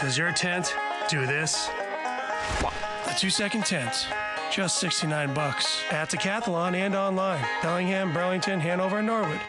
Does your tent do this? A two second tent. Just 69 bucks. At Decathlon and online. Bellingham, Burlington, Hanover, and Norwood.